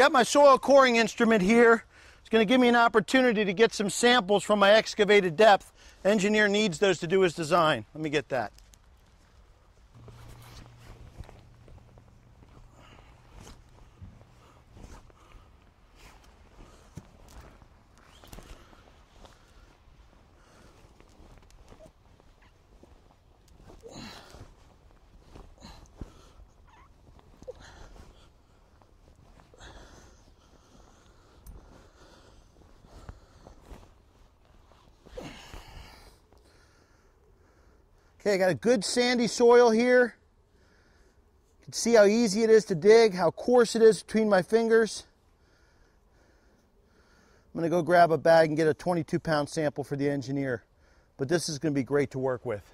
Got my soil coring instrument here. It's going to give me an opportunity to get some samples from my excavated depth. Engineer needs those to do his design. Let me get that. Okay, I got a good sandy soil here. You can see how easy it is to dig, how coarse it is between my fingers. I'm going to go grab a bag and get a 22 pound sample for the engineer. But this is going to be great to work with.